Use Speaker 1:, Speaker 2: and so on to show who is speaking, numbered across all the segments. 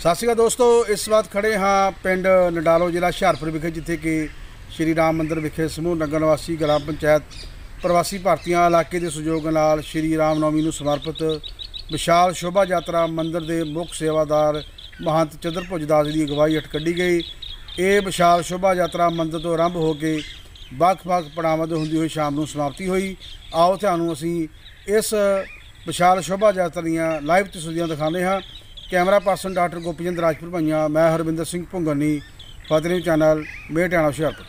Speaker 1: ਸਤਿ ਸ਼੍ਰੀ ਅਕਾਲ ਦੋਸਤੋ, ਇਸ ਵਾਰ ਖੜੇ ਹਾਂ ਪਿੰਡ ਨਡਾਲੋ ਜ਼ਿਲ੍ਹਾ ਹੁਸ਼ਿਆਰਪੁਰ ਵਿਖੇ, ਜਿੱਥੇ ਕਿ ਸ਼੍ਰੀ ਰਾਮ ਮੰਦਿਰ ਵਿਖੇ ਸਮੂਹ ਨਗਰ ਨਿਵਾਸੀ ਗ੍ਰਾਮ ਪੰਚਾਇਤ ਪ੍ਰਵਾਸੀ ਭਾਰਤੀਆਂ ਇਲਾਕੇ ਦੇ ਸਹਿਯੋਗ ਨਾਲ ਸ਼੍ਰੀ ਰਾਮ ਨੌਮੀ ਨੂੰ ਸਮਰਪਿਤ ਵਿਸ਼ਾਲ ਸ਼ੋਭਾ ਯਾਤਰਾ ਮੰਦਿਰ ਦੇ ਮੁੱਖ ਸੇਵਾਦਾਰ ਮਹੰਤ ਚੰਦਰਭੁਜ ਦਾਸ ਦੀ ਅਗਵਾਈ ਹੇਠ ਕੱਢੀ ਗਈ। ਇਹ ਵਿਸ਼ਾਲ ਸ਼ੋਭਾ ਯਾਤਰਾ ਮੰਦਿਰ ਤੋਂ ਆਰੰਭ ਹੋ ਕੇ ਵੱਖ-ਵੱਖ ਪੜਾਵਾਂ ਤੋਂ ਹੁੰਦੀ ਹੋਈ ਸ਼ਾਮ ਨੂੰ ਸਮਾਪਤੀ ਹੋਈ। ਆਓ, ਤੁਹਾਨੂੰ ਅਸੀਂ ਇਸ ਵਿਸ਼ਾਲ ਸ਼ੋਭਾ ਯਾਤਰਾ ਦੀਆਂ ਲਾਈਵ ਤਸਵੀਰਾਂ ਦਿਖਾਉਂਦੇ ਹਾਂ। Camera person doctor Gopichand Rajpur ਭਈਆ ਮੈਂ ਹਰਵਿੰਦਰ ਸਿੰਘ ਭੁੰਗਨੀ ਫਤਿਹ ਚੈਨਲ ਮੇਟਿਆਣਾ ਹੁਸ਼ਿਆਰਪੁਰ।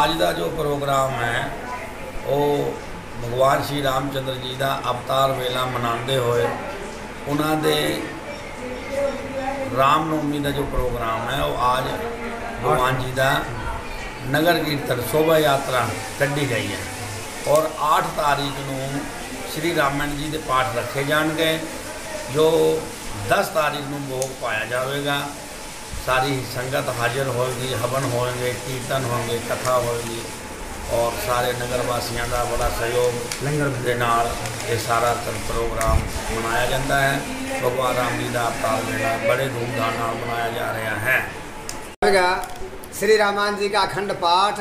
Speaker 2: ਅੱਜ ਦਾ ਜੋ ਪ੍ਰੋਗਰਾਮ ਹੈ ਉਹ ਭਗਵਾਨ ਸ਼੍ਰੀ ਰਾਮਚੰਦਰ ਜੀ ਦਾ ਅਵਤਾਰ ਵੇਲਾ ਮਨਾਉਂਦੇ ਹੋਏ ਉਹਨਾਂ ਦੇ ਰਾਮ ਨਵਮੀ ਦਾ ਜੋ ਪ੍ਰੋਗਰਾਮ ਹੈ ਉਹ ਅੱਜ ਭਗਵਾਨ ਜੀ ਦਾ ਨਗਰ ਕੀਰਤਨ ਸ਼ੋਭਾ ਯਾਤਰਾ ਕੱਢੀ ਗਈ ਹੈ ਔਰ 8 ਤਾਰੀਖ ਨੂੰ ਸ਼੍ਰੀ ਰਾਮਨ ਜੀ ਦੇ ਪਾਠ ਰੱਖੇ ਜਾਣਗੇ ਜੋ 10 ਤਾਰੀਖ ਨੂੰ ਭੋਗ ਪਾਇਆ ਜਾਵੇਗਾ सारी संगत हाजिर होगी, हवन होंगे, कीर्तन होंगे, कथा होगी, और सारे नगरवासियों का बड़ा सहयोग लंगर नाल ये सारा प्रोग्राम मनाया जाता है। भगवान राम जी का अवतार मेला बड़े धूमधाम मनाया जा रहा
Speaker 3: है। श्री रामान जी का अखंड पाठ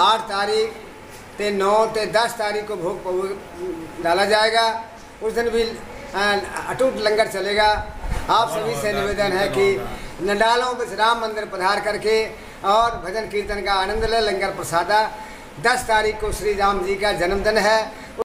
Speaker 3: आठ तारीख ते नौ ते दस तारीख को भोग डाला जाएगा। उस दिन भी अटूट लंगर चलेगा। आप सभी से निवेदन है कि नंडालों में राम मंदिर पधार करके और भजन कीर्तन का आनंद ले, लंगर प्रसादा। दस तारीख को श्री राम जी का जन्मदिन है।